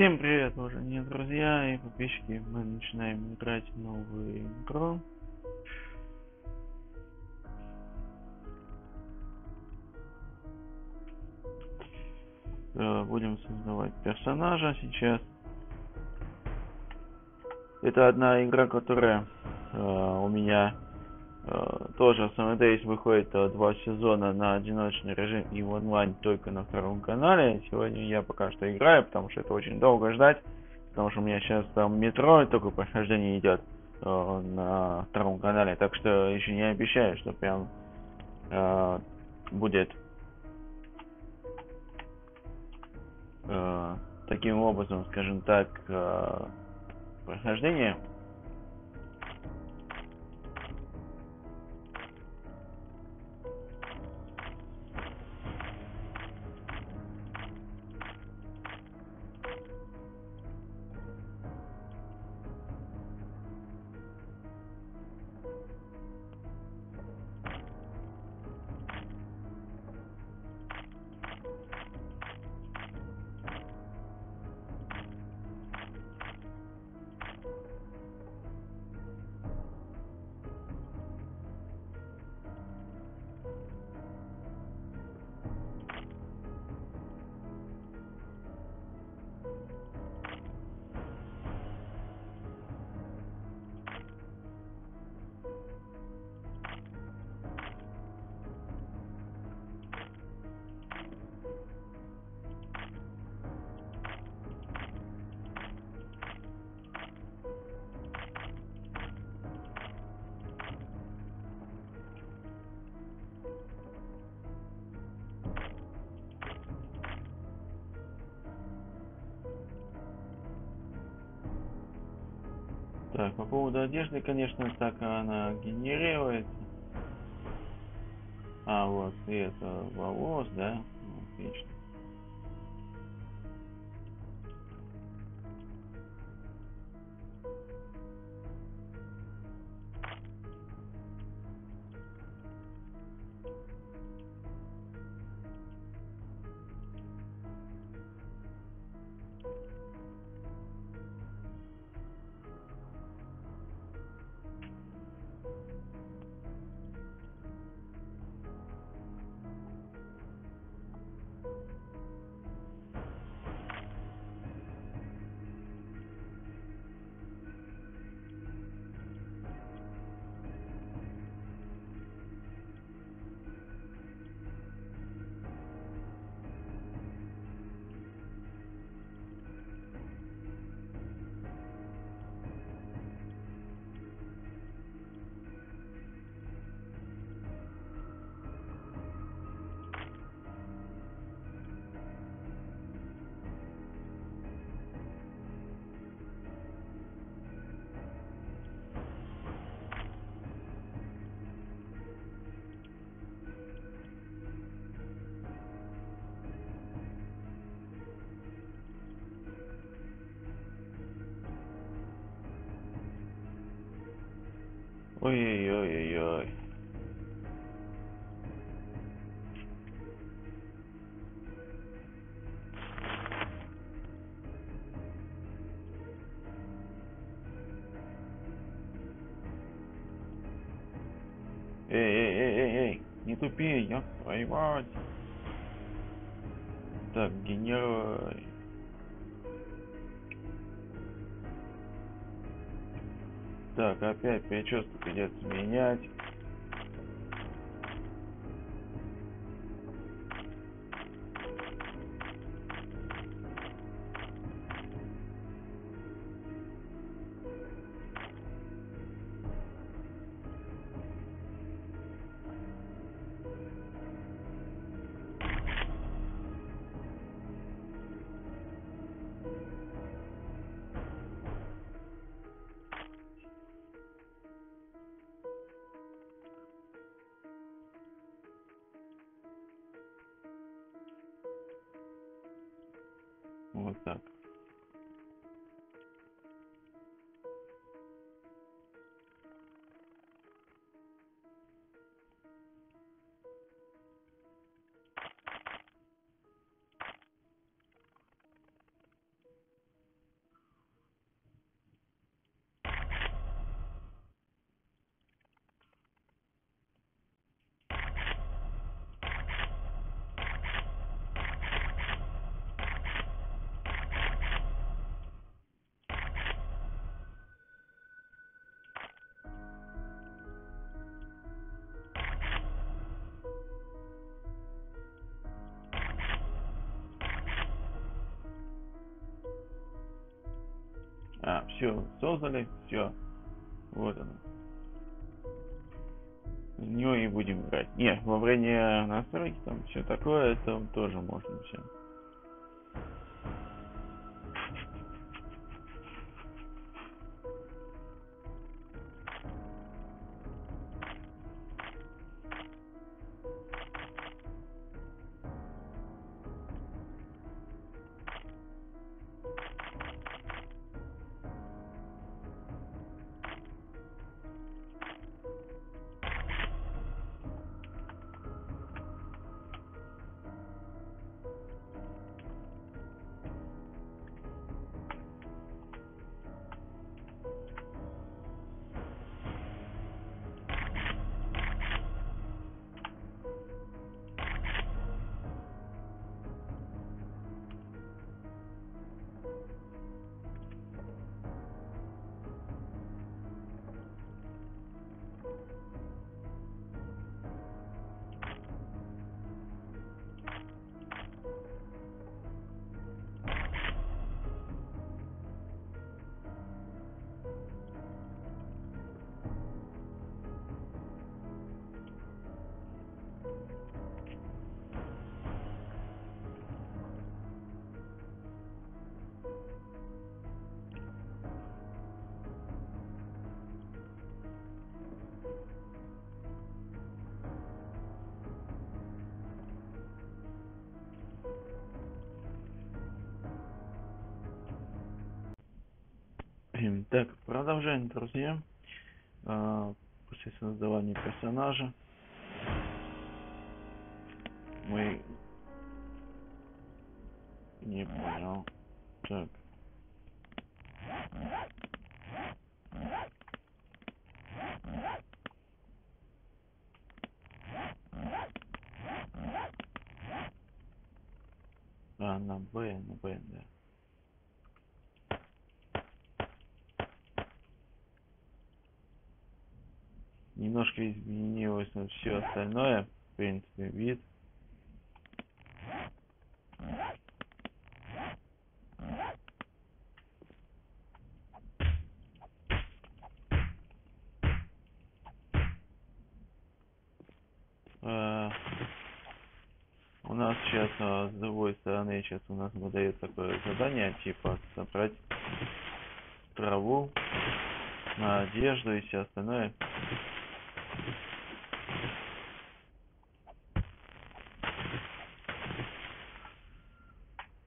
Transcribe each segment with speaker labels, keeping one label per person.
Speaker 1: Всем привет, уважаемые друзья и подписчики. Мы начинаем играть в новую игру. Э, Будем создавать персонажа сейчас. Это одна игра, которая э, у меня тоже Summer Days выходит э, два сезона на одиночный режим и в онлайн только на втором канале. Сегодня я пока что играю, потому что это очень долго ждать. Потому что у меня сейчас там метро только прохождение идет э, на втором канале. Так что еще не обещаю, что прям э, будет э, таким образом, скажем так, э, прохождение. Так, по поводу одежды, конечно, так она генерируется. А, вот, цвет э, волос, да? Ой-ой-ой-ой-ой. Эй-эй-эй-эй-эй, не тупи, я твою мать. Так, генераль. Так, опять прическу придется менять. Вот так. Все, создали, все. Вот оно. В нее и будем играть. Не, во время настройки там все такое, это тоже можно все. Так, продолжаем, друзья. А, После создавания персонажа мы не понял. Так. А, на Б, на Б, да. Немножко изменилось но все остальное. В принципе, вид. Э, У нас сейчас а, с другой стороны сейчас у нас выдает такое задание типа собрать траву на одежду и все остальное.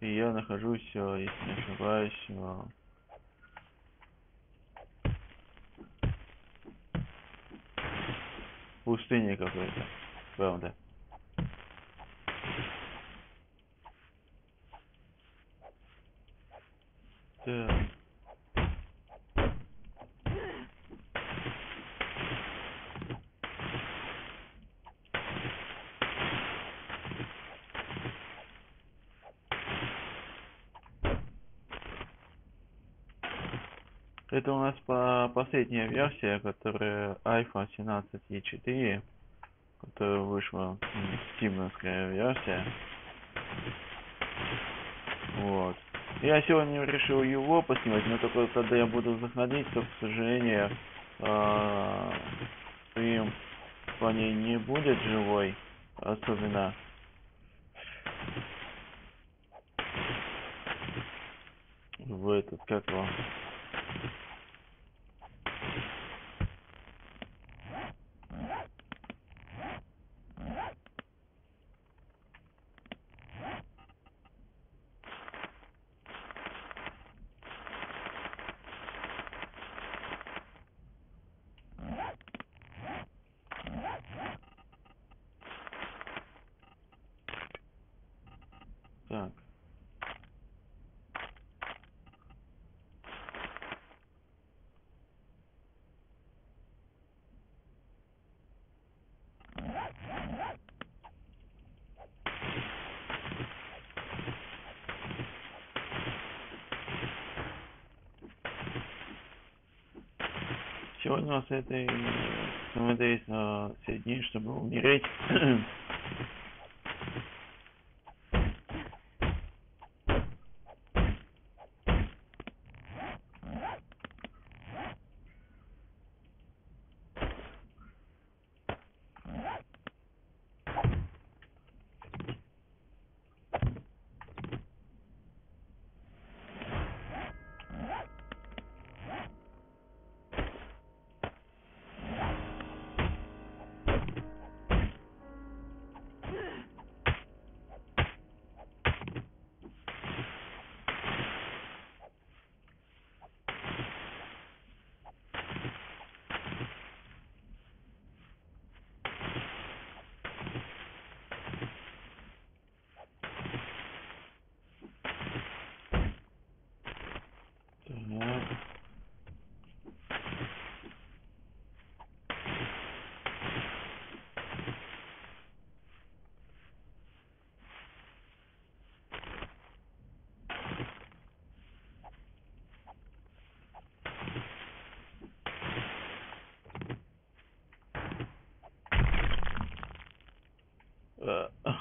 Speaker 1: И я нахожусь, а, если не ошибаюсь, а, в пустыне какой-то, правда. Так. Это у нас по последняя версия, которая iPhone 17.4, которая вышла стимовская версия. Вот. Я сегодня решил его поснимать, но только когда я буду заходить, то, к сожалению, а, стрим по ней не будет живой, особенно. В этот, как его, так. Сегодня у нас этой э, все дни, чтобы умереть.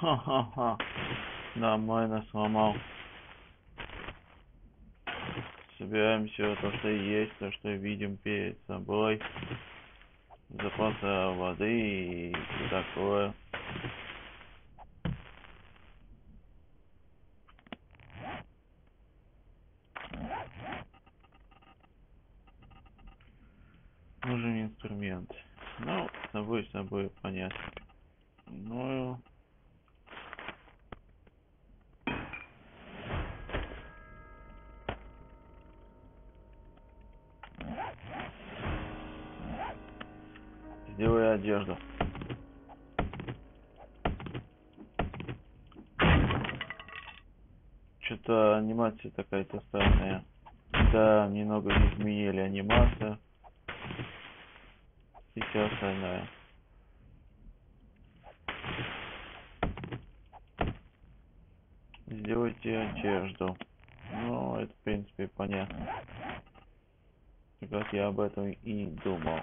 Speaker 1: ха-ха-ха. Нормально сломал. Собираем все то, что есть, то, что видим перед собой. Запаса воды и такое. Нужен инструмент. Ну, с собой, с собой понятно. Ну, сделай одежду. Что-то анимация такая-то странная. Да, немного изменили анимацию. И все остальное. Сделайте одежду. Ну, это, в принципе, понятно. Как я об этом и думал.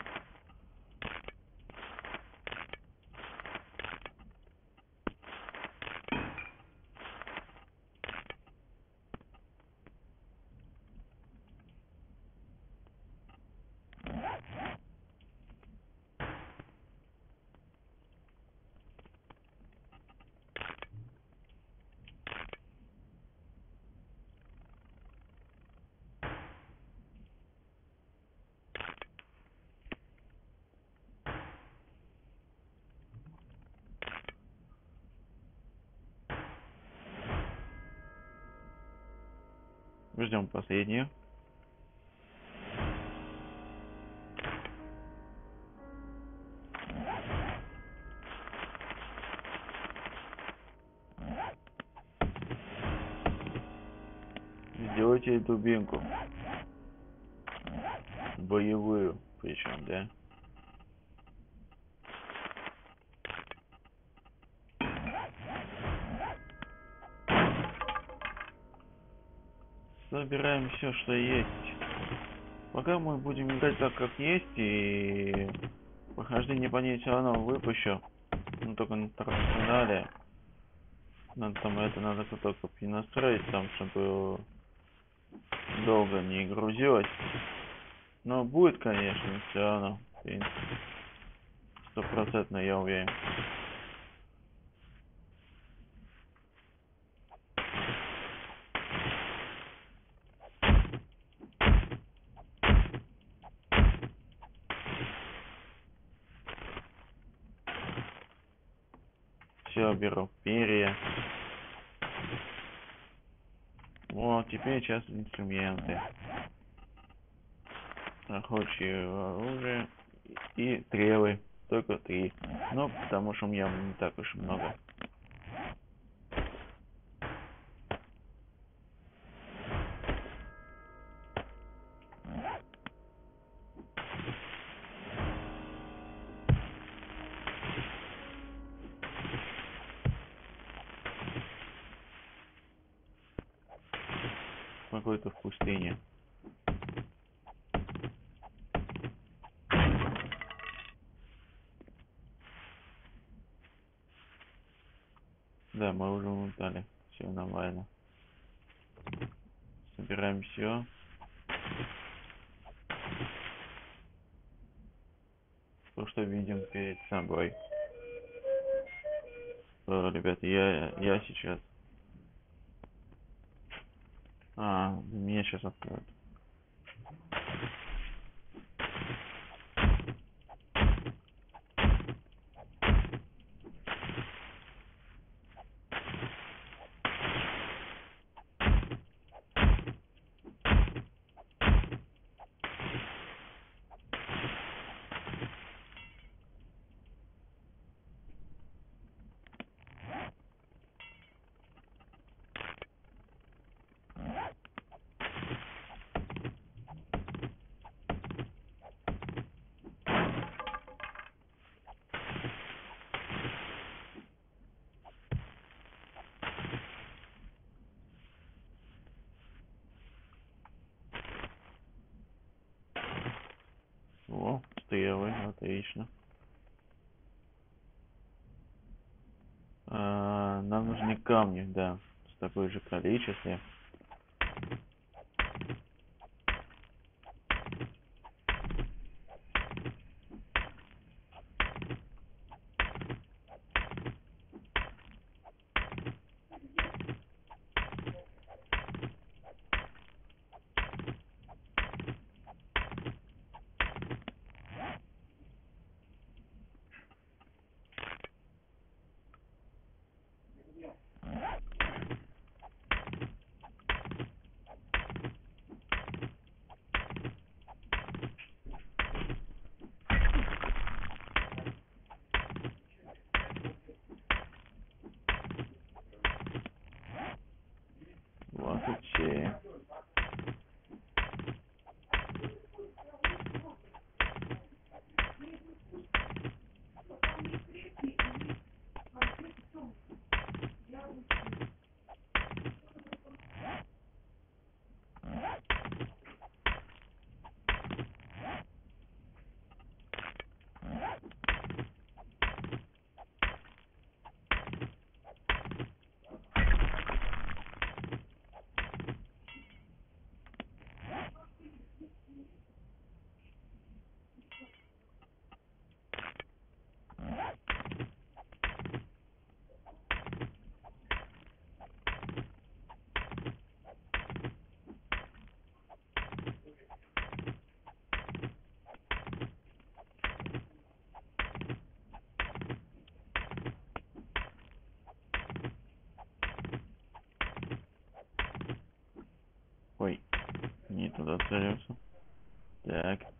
Speaker 1: Ждем последнюю. Сделайте дубинку. Боевую, причем, да? Собираем все, что есть. Пока мы будем играть так, как есть, и прохождение по ней все равно выпущу. Ну, только на втором канале. Надо там это надо только настроить там, чтобы долго не грузилось. Но будет, конечно, все равно. Стопроцентно я уверен. Беру. Перья. Вот, теперь сейчас инструменты. Охотчие оружие и стрелы. Только три. Ну, потому что у меня не так уж много. Да, мы уже мотали. Все нормально. Собираем все. То, что видим перед собой. Э, ребята, я, я сейчас а, меня сейчас откроют. Пустые отлично. А, нам нужны камни, да, с такой же количестве. Не туда целился. Так.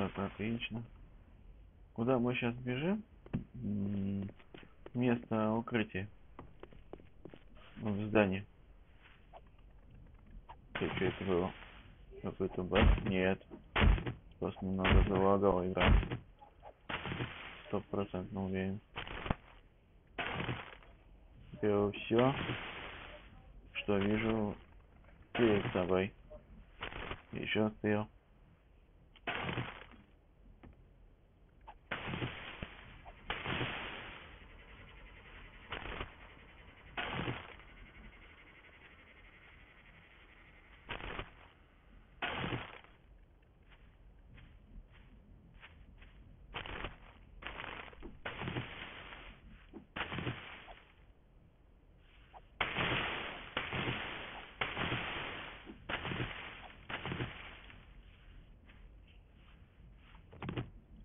Speaker 1: Так, отлично. Куда мы сейчас бежим? Место укрытия. В здании. Так, что это было? Какой-то баг? Нет. Просто немного залагала игра. Стопроцентно уверен. Теперь все, что вижу перед собой. Еще стоял.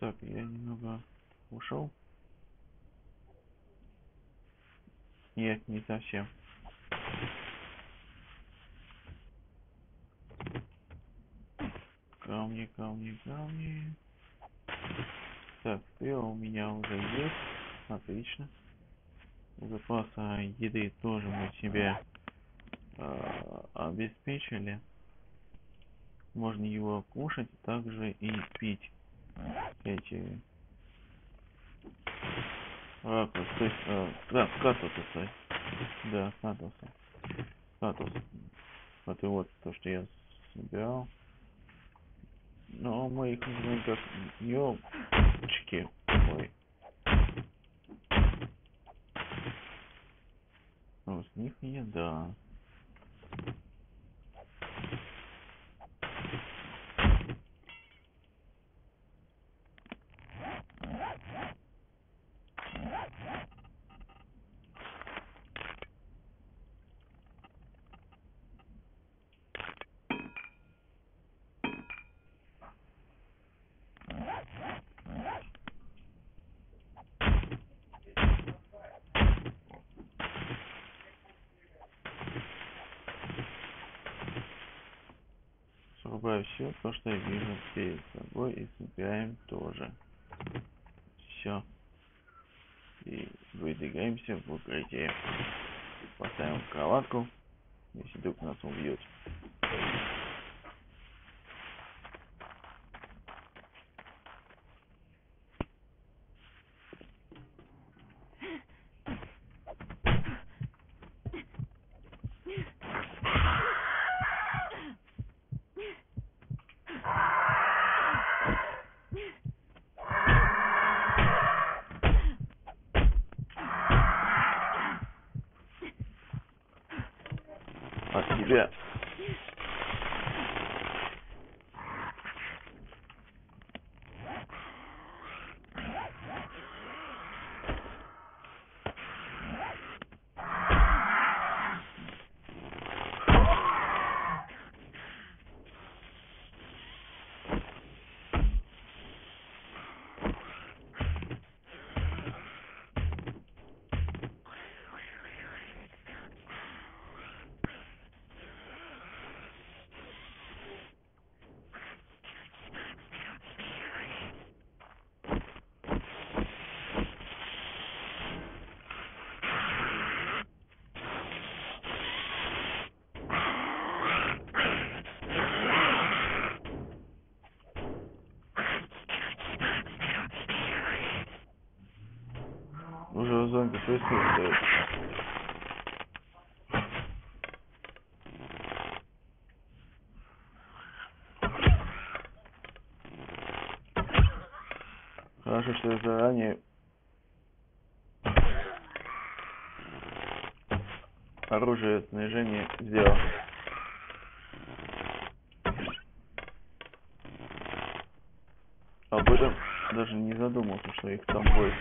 Speaker 1: Так, я немного ушел. Нет, не совсем. Камни, камни, камни. Так, все у меня уже есть. Отлично. Запаса еды тоже мы себе э, обеспечили. Можно его кушать, также и пить эти то есть, э, да, статусы, стой. Да, статусы. Статус. Вот и вот то, что я собирал. Но мы их называем как ёлочки. Ой. Ну, с них еда. Вырубаю все то, что я вижу перед собой и собираем тоже. Все. И выдвигаемся в укрытие. Поставим кроватку, если вдруг нас убьет. Yeah. Присутствует. Хорошо, что я заранее оружие снаряжение сделал. Об этом даже не задумался, что их там будет.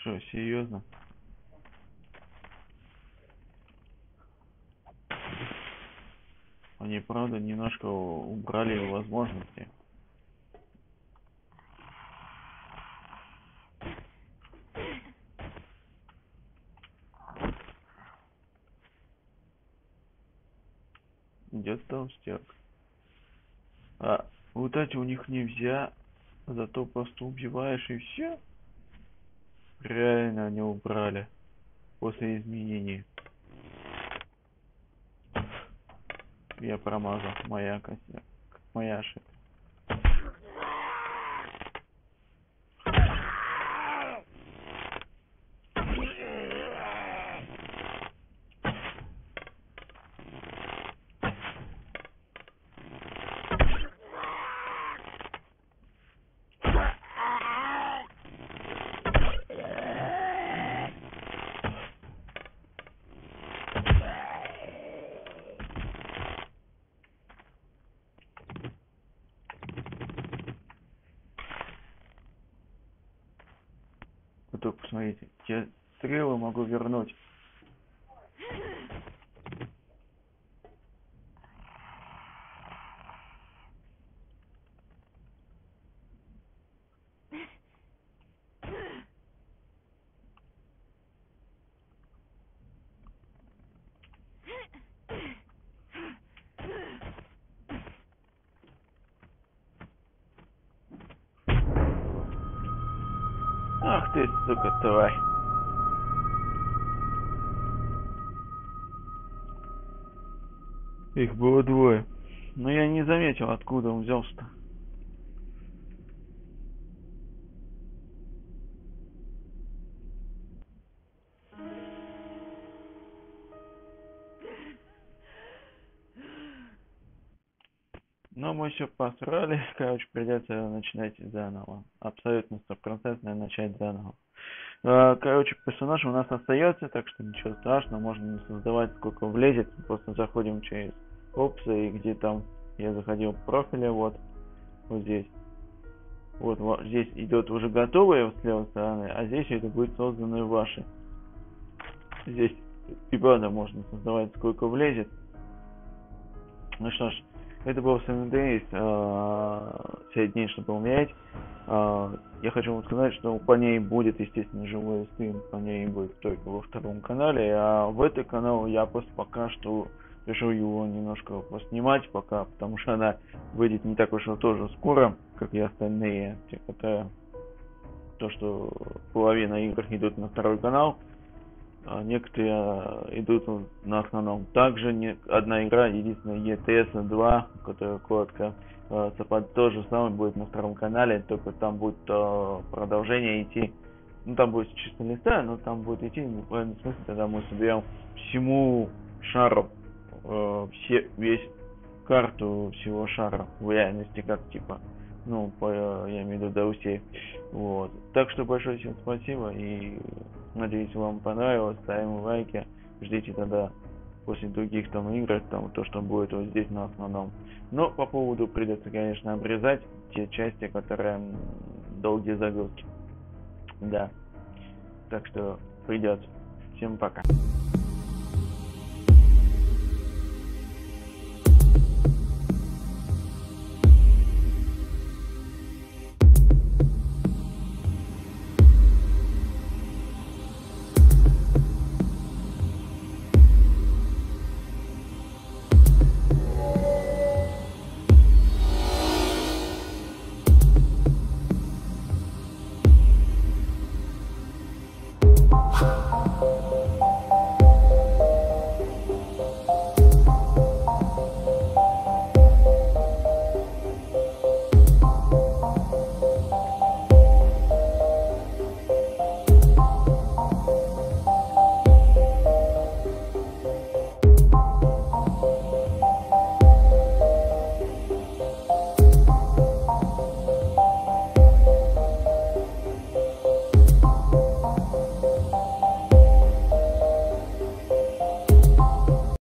Speaker 1: Что, серьезно? Они, правда, немножко убрали возможности. Идет толстяк. А вот эти у них нельзя, зато просто убиваешь и все. Реально они убрали после изменений. Я промазал. Моя косяк. Моя ошибка. Посмотрите, я стрелы могу вернуть. Ах ты, сука, тварь. Их было двое. Но я не заметил, откуда он взялся-то. Но мы все посрали, короче, придется начинать заново. Абсолютно стопроцентно начать заново. А, Короче, персонаж у нас остается, так что ничего страшного, можно создавать сколько влезет. Просто заходим через опции, где там я заходил в профиле, вот, вот здесь. Вот, вот здесь идет уже готовые с левой стороны, а здесь это будет созданные ваши. здесь и правда можно создавать сколько влезет. Ну что ж, это был Seven Days, э, 7 дней, чтобы умереть. Э, я хочу вам сказать, что по ней будет, естественно, живой стрим, по ней будет только во втором канале, а в этот канал я просто пока что решил его немножко поснимать пока, потому что она выйдет не так уж и тоже скоро, как и остальные, которые то, что половина игр идут на второй канал, некоторые а, идут на основном. Также не, одна игра, единственная ETS 2, которая коротко э, то же самое будет на втором канале, только там будет э, продолжение идти. Ну там будет чисто листа, но там будет идти в буквальном смысле, тогда мы соберем всему шару э, все, весь карту всего шара в реальности, как типа, ну, по, я имею в виду Даусей. Вот. Так что большое всем спасибо и надеюсь вам понравилось. Ставим лайки. Ждите тогда после других там игр, там то, что будет вот здесь на основном. Но по поводу придется, конечно, обрезать те части, которые долгие загрузки. Да. Так что придется. Всем пока.